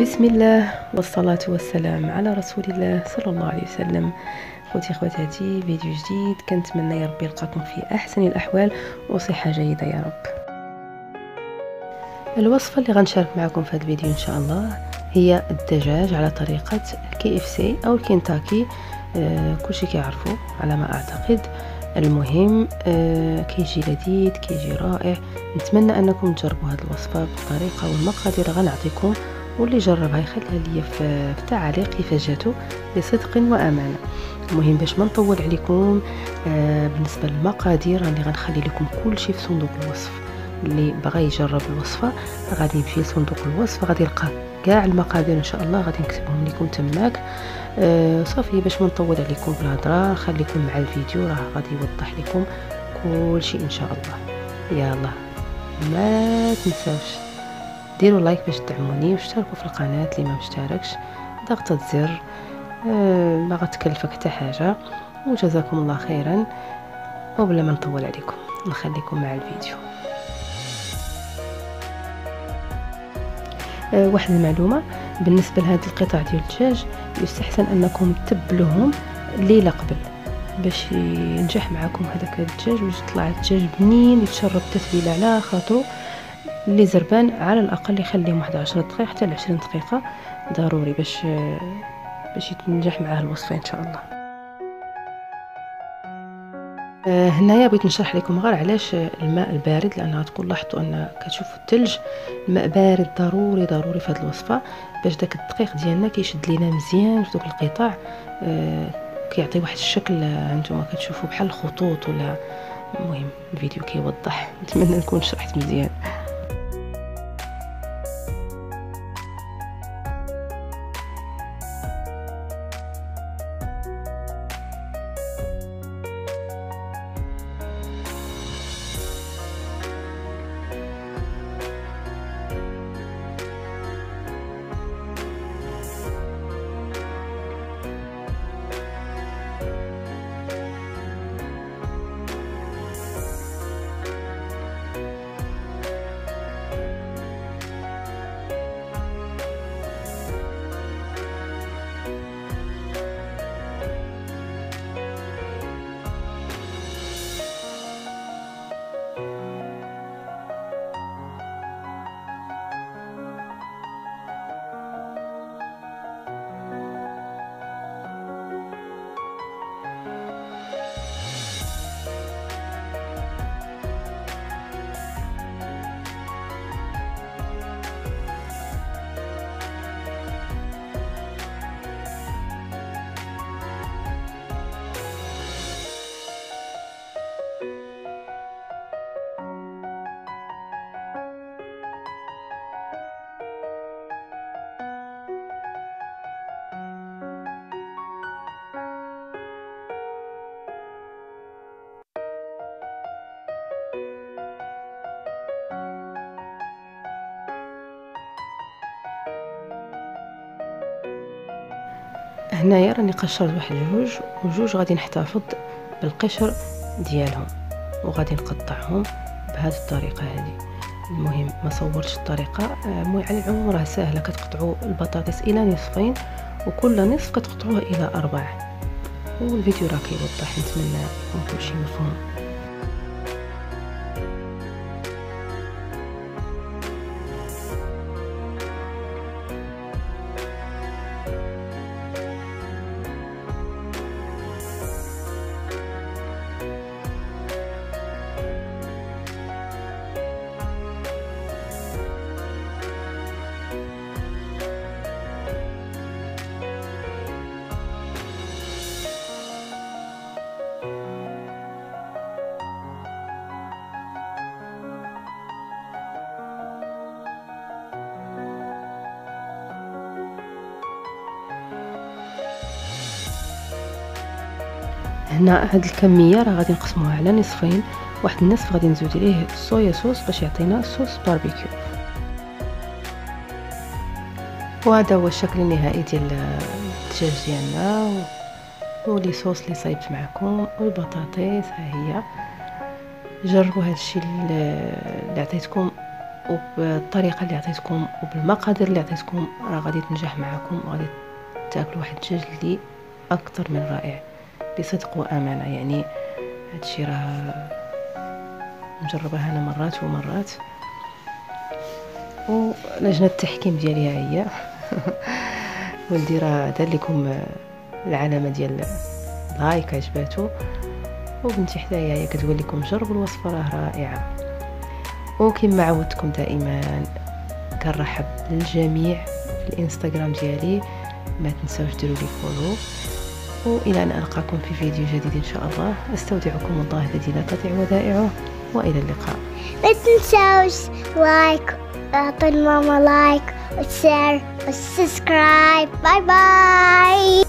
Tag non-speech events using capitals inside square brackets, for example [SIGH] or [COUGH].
بسم الله والصلاة والسلام على رسول الله صلى الله عليه وسلم. خوتي خواتاتي فيديو جديد. كنتمنى يا ربي يلقاكم في أحسن الأحوال وصحة جيدة يا رب. الوصفة اللي غنشارك معكم في هذا الفيديو إن شاء الله هي الدجاج على طريقة ال KFC أو الكنتاكي. آه كلشي كيعرفو على ما أعتقد. المهم آه كيجي لذيذ كيجي رائع. نتمنى أنكم تجربوا هذه الوصفه بالطريقة والمقادير غنعطيكم واللي جربها يخليها ليا في التعاليق كيف جاتو بصدق وامانه المهم باش ما نطول عليكم آه بالنسبة للمقادير راني غنخلي لكم كل شيء في صندوق الوصف. اللي بغى يجرب الوصفة غادي يمشي لصندوق الوصف غادي يلقى كاع المقادير إن شاء الله غادي نكتبهم لكم تماك. آه صافي باش ما نطول عليكم في الهضرة خليكم مع الفيديو راه غادي يوضح لكم كل شيء إن شاء الله. يلا ما تنساوش ديروا لايك باش تدعموني واشتركوا في القناة اللي ما مشتركش. ضغطة زر آه ما غتكلفك حتى حاجة. وجزاكم الله خيرا وبلا ما نطول عليكم نخليكم مع الفيديو. واحد المعلومة بالنسبة لهاد القطع ديال الدجاج يستحسن أنكم تبلوهم ليلة قبل باش ينجح معكم هذاك الدجاج باش يطلع الدجاج بنين يتشرب التتبيله على خاطرو اللي زربان على الأقل يخليهم واحد عشرة دقائق حتى لعشرين دقيقة ضروري باش باش يتنجح معاه الوصفة إن شاء الله. آه هنايا بغيت نشرح لكم غير علاش الماء البارد لأن غتكون لاحظتوا أن كتشوفوا الثلج الماء بارد ضروري ضروري في هذه الوصفة باش داك الدقيق ديالنا كيشد لينا مزيان في دوك القطع آه كيعطي واحد الشكل هانتوما كتشوفوا بحال الخطوط ولا المهم الفيديو كيوضح. نتمنى نكون شرحت مزيان. هنايا راني قشرت واحد جوج وجوج غادي نحتفظ بالقشر ديالهم وغادي نقطعهم بهذه الطريقة هذه. المهم ما صورتش الطريقة. المهم على العموم راه سهله كتقطعوا البطاطس إلى نصفين وكل نصف كتقطعوه إلى أربع والفيديو راه كيوضح نتمنى يكون كلشي مفهوم هنا هاد الكمية راه غادي نقسموها على نصفين واحد النصف غادي نزود عليه الصويا صوص باش يعطينا صوص باربيكيو. وهذا هو الشكل النهائي ديال الدجاج ديالنا. ولي صوص اللي صايبت معكم والبطاطيس ها هي. جربوا هذا الشيء اللي عطيتكم وبالطريقة اللي عطيتكم وبالمقادير اللي عطيتكم راه غادي تنجح معكم وغادي تاكلوا واحد الدجاج اللي أكثر من رائع. بصدق وأمانة. يعني هذا الشيء راه مجربة أنا مرات ومرات. ولجنة التحكيم ديالي هي. [LAUGHS] ولدي راه دار لكم العلامة ديال لايك عجباتو. وبنتي حدايا هي كتقول لكم جربوا الوصفة راه رائعة. وكما عودتكم دائما كنرحب للجميع في الإنستغرام ديالي. ما تنساوش ديروا لي follow والى أن ألقاكم في فيديو جديد إن شاء الله. أستودعكم الله الذي لا تضيع ودائعه. وإلى اللقاء. لا تنساوش like اعطوا ماما like و share و subscribe bye bye